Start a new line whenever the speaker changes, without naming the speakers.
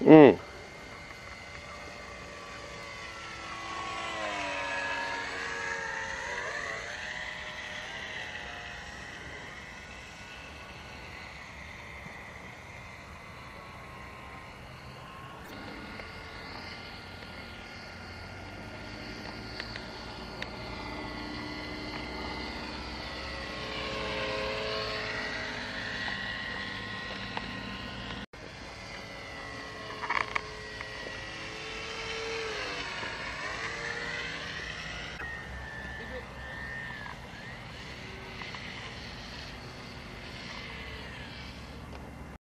嗯。